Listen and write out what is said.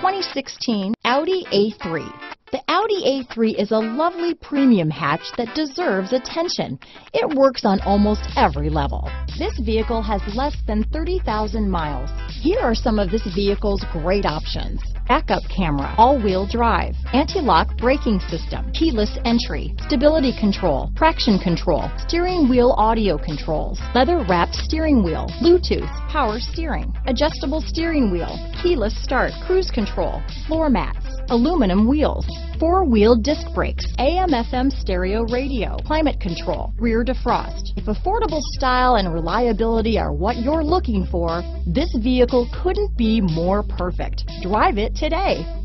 2016 Audi A3. The Audi A3 is a lovely premium hatch that deserves attention. It works on almost every level. This vehicle has less than 30,000 miles. Here are some of this vehicle's great options. Backup camera, all-wheel drive, anti-lock braking system, keyless entry, stability control, traction control, steering wheel audio controls, leather-wrapped steering wheel, Bluetooth, power steering, adjustable steering wheel, keyless start, cruise control, floor mats, aluminum wheels, four-wheel disc brakes, AM FM stereo radio, climate control, rear defrost. If affordable style and reliability are what you're looking for, this vehicle couldn't be more perfect. Drive it today.